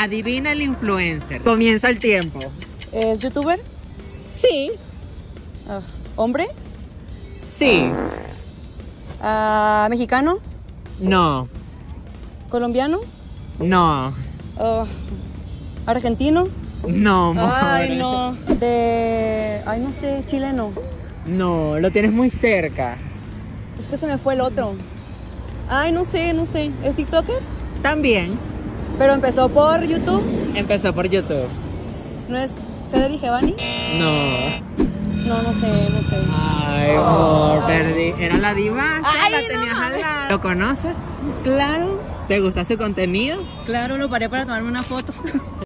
Adivina el influencer. Comienza el tiempo. ¿Es youtuber? Sí. Ah, ¿Hombre? Sí. Ah, ¿Mexicano? No. ¿Colombiano? No. Ah, ¿Argentino? No, Ay, more. no. De. Ay, no sé, chileno. No, lo tienes muy cerca. Es que se me fue el otro. Ay, no sé, no sé. ¿Es TikToker? También Pero empezó por YouTube. empezó por YouTube. ¿No es Federico Giovanni? No. No, no sé, no sé. Ay, amor, perdí. Era la diva, Ay, la no tenías al mames. lado. ¿Lo conoces? Claro, ¿Te gusta su contenido? claro, lo paré para tomarme una foto.